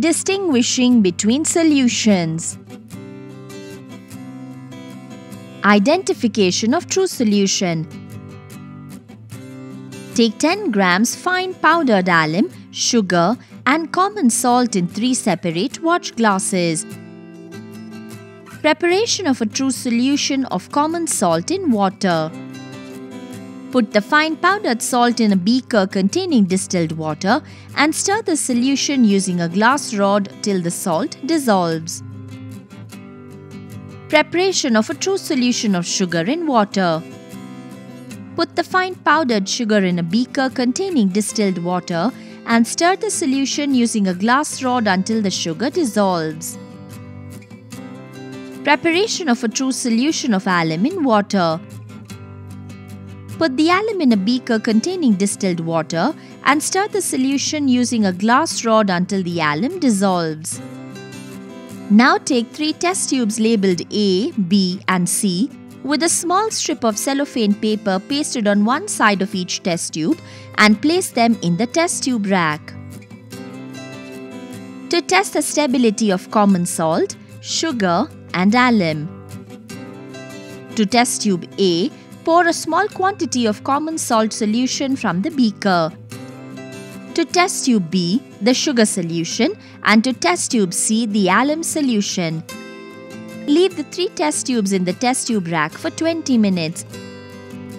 Distinguishing between solutions. Identification of true solution. Take 10 grams fine powdered alum, sugar and common salt in 3 separate watch glasses. Preparation of a true solution of common salt in water. Put the fine powdered salt in a beaker containing distilled water and stir the solution using a glass rod till the salt dissolves. Preparation of a true solution of sugar in water. Put the fine powdered sugar in a beaker containing distilled water and stir the solution using a glass rod until the sugar dissolves. Preparation of a true solution of alum in water. Put the alum in a beaker containing distilled water and stir the solution using a glass rod until the alum dissolves. Now take three test tubes labeled A, B and C with a small strip of cellophane paper pasted on one side of each test tube and place them in the test tube rack. To test the stability of common salt, sugar and alum. To test tube A, Pour a small quantity of common salt solution from the beaker. To test tube B, the sugar solution and to test tube C, the alum solution. Leave the three test tubes in the test tube rack for 20 minutes.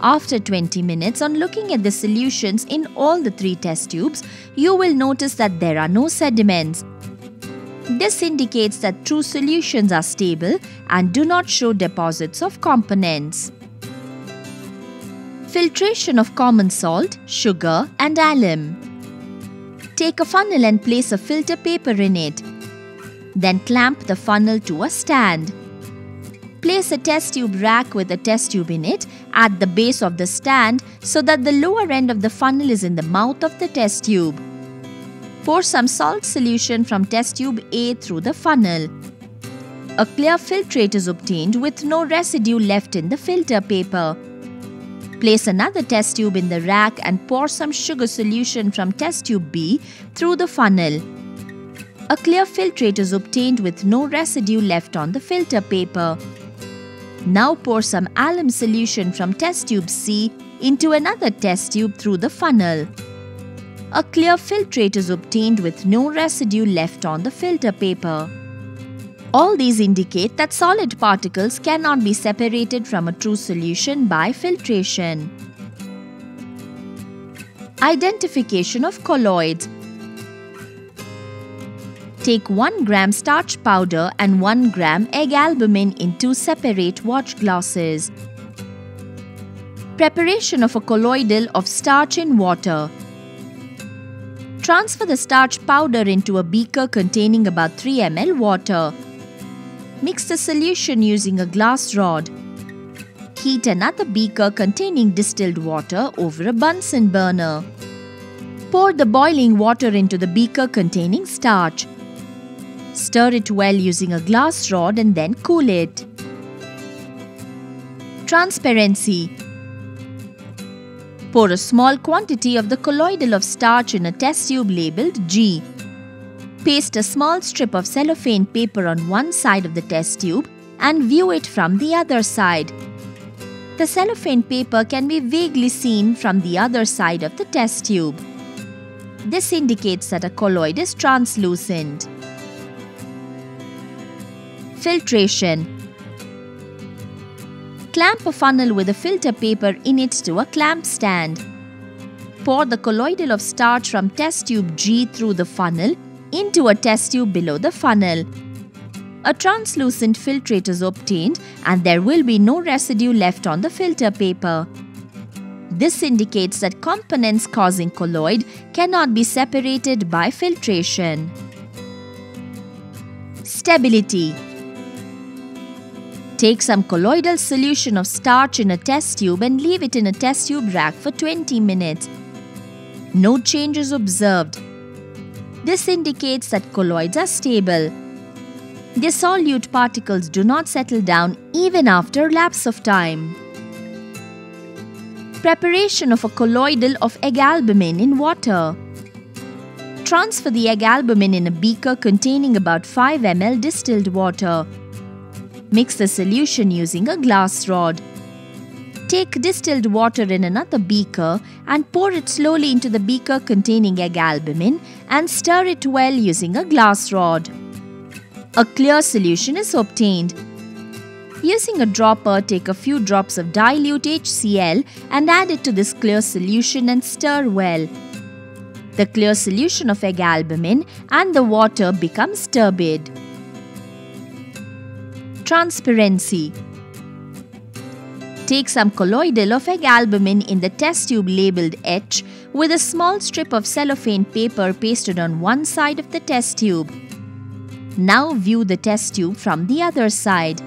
After 20 minutes, on looking at the solutions in all the three test tubes, you will notice that there are no sediments. This indicates that true solutions are stable and do not show deposits of components. Filtration of common salt, sugar and alum. Take a funnel and place a filter paper in it. Then clamp the funnel to a stand. Place a test tube rack with a test tube in it at the base of the stand so that the lower end of the funnel is in the mouth of the test tube. Pour some salt solution from test tube A through the funnel. A clear filtrate is obtained with no residue left in the filter paper. Place another test tube in the rack and pour some sugar solution from test tube B through the funnel. A clear filtrate is obtained with no residue left on the filter paper. Now pour some alum solution from test tube C into another test tube through the funnel. A clear filtrate is obtained with no residue left on the filter paper. All these indicate that solid particles cannot be separated from a true solution by filtration. Identification of colloids Take 1 gram starch powder and 1 gram egg albumin in two separate watch glasses. Preparation of a colloidal of starch in water. Transfer the starch powder into a beaker containing about 3 ml water. Mix the solution using a glass rod. Heat another beaker containing distilled water over a Bunsen burner. Pour the boiling water into the beaker containing starch. Stir it well using a glass rod and then cool it. Transparency Pour a small quantity of the colloidal of starch in a test tube labeled G. Paste a small strip of cellophane paper on one side of the test tube and view it from the other side. The cellophane paper can be vaguely seen from the other side of the test tube. This indicates that a colloid is translucent. Filtration Clamp a funnel with a filter paper in it to a clamp stand. Pour the colloidal of starch from test tube G through the funnel into a test tube below the funnel. A translucent filtrate is obtained and there will be no residue left on the filter paper. This indicates that components causing colloid cannot be separated by filtration. Stability Take some colloidal solution of starch in a test tube and leave it in a test tube rack for 20 minutes. No changes observed. This indicates that colloids are stable. Their solute particles do not settle down even after lapse of time. Preparation of a colloidal of egg albumin in water. Transfer the egg albumin in a beaker containing about 5 ml distilled water. Mix the solution using a glass rod. Take distilled water in another beaker and pour it slowly into the beaker containing egg albumin and stir it well using a glass rod. A clear solution is obtained. Using a dropper, take a few drops of dilute HCl and add it to this clear solution and stir well. The clear solution of egg albumin and the water becomes turbid. Transparency Take some colloidal of egg albumin in the test tube labeled H with a small strip of cellophane paper pasted on one side of the test tube. Now view the test tube from the other side.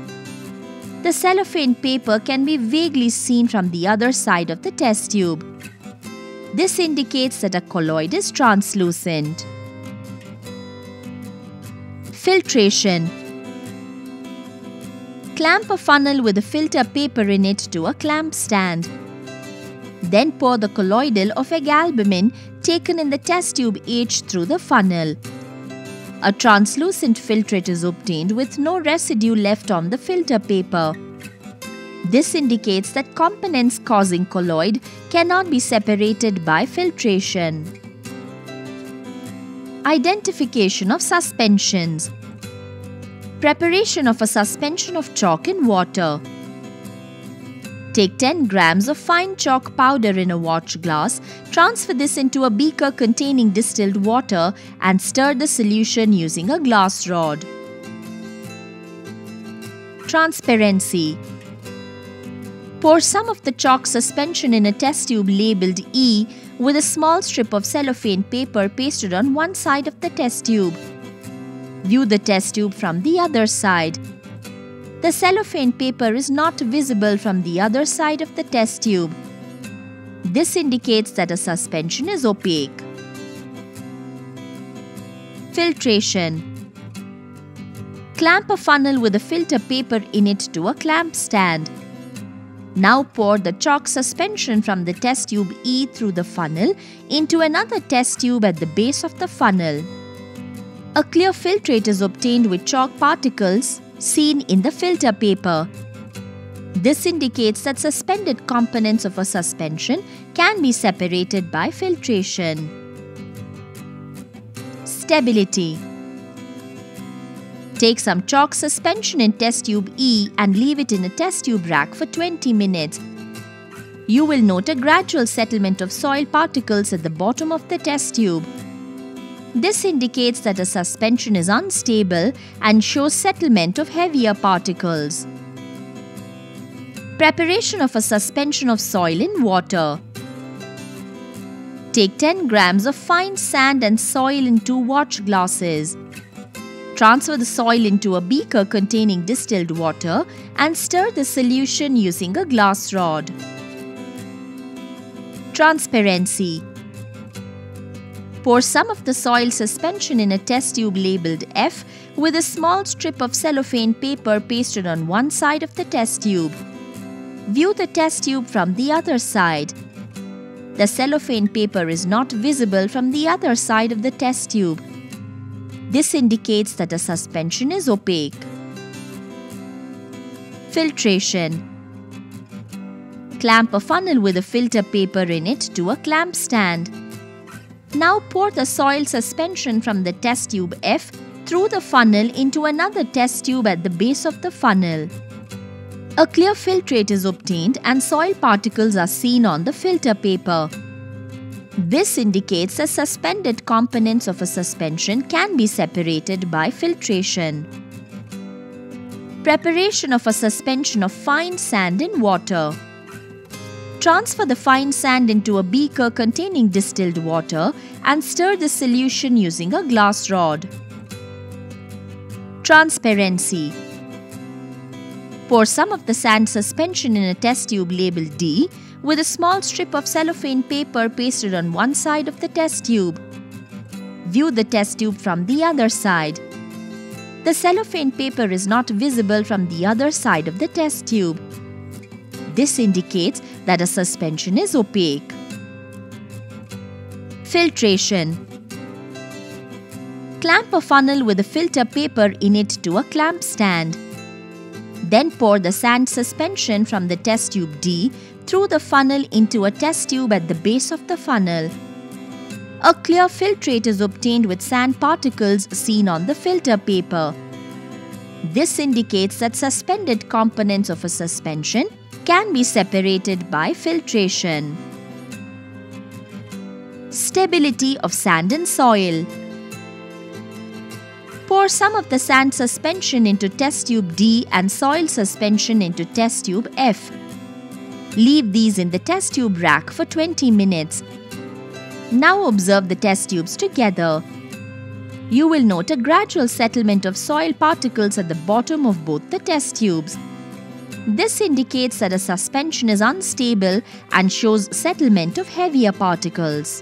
The cellophane paper can be vaguely seen from the other side of the test tube. This indicates that a colloid is translucent. Filtration Clamp a funnel with a filter paper in it to a clamp stand. Then pour the colloidal of egg albumin taken in the test tube H through the funnel. A translucent filtrate is obtained with no residue left on the filter paper. This indicates that components causing colloid cannot be separated by filtration. Identification of suspensions Preparation of a suspension of chalk in water. Take 10 grams of fine chalk powder in a watch glass, transfer this into a beaker containing distilled water and stir the solution using a glass rod. Transparency Pour some of the chalk suspension in a test tube labeled E with a small strip of cellophane paper pasted on one side of the test tube. View the test tube from the other side. The cellophane paper is not visible from the other side of the test tube. This indicates that a suspension is opaque. Filtration Clamp a funnel with a filter paper in it to a clamp stand. Now pour the chalk suspension from the test tube E through the funnel into another test tube at the base of the funnel. A clear filtrate is obtained with chalk particles seen in the filter paper. This indicates that suspended components of a suspension can be separated by filtration. Stability Take some chalk suspension in test tube E and leave it in a test tube rack for 20 minutes. You will note a gradual settlement of soil particles at the bottom of the test tube. This indicates that a suspension is unstable and shows settlement of heavier particles. Preparation of a suspension of soil in water. Take 10 grams of fine sand and soil in two watch glasses. Transfer the soil into a beaker containing distilled water and stir the solution using a glass rod. Transparency Pour some of the soil suspension in a test tube labeled F with a small strip of cellophane paper pasted on one side of the test tube. View the test tube from the other side. The cellophane paper is not visible from the other side of the test tube. This indicates that the suspension is opaque. Filtration Clamp a funnel with a filter paper in it to a clamp stand. Now pour the soil suspension from the test tube F through the funnel into another test tube at the base of the funnel. A clear filtrate is obtained and soil particles are seen on the filter paper. This indicates that suspended components of a suspension can be separated by filtration. Preparation of a suspension of fine sand in water. Transfer the fine sand into a beaker containing distilled water and stir the solution using a glass rod. Transparency Pour some of the sand suspension in a test tube labeled D with a small strip of cellophane paper pasted on one side of the test tube. View the test tube from the other side. The cellophane paper is not visible from the other side of the test tube. This indicates that a suspension is opaque. Filtration Clamp a funnel with a filter paper in it to a clamp stand. Then pour the sand suspension from the test tube D through the funnel into a test tube at the base of the funnel. A clear filtrate is obtained with sand particles seen on the filter paper. This indicates that suspended components of a suspension can be separated by filtration. Stability of sand and soil Pour some of the sand suspension into test tube D and soil suspension into test tube F. Leave these in the test tube rack for 20 minutes. Now observe the test tubes together. You will note a gradual settlement of soil particles at the bottom of both the test tubes. This indicates that a suspension is unstable and shows settlement of heavier particles.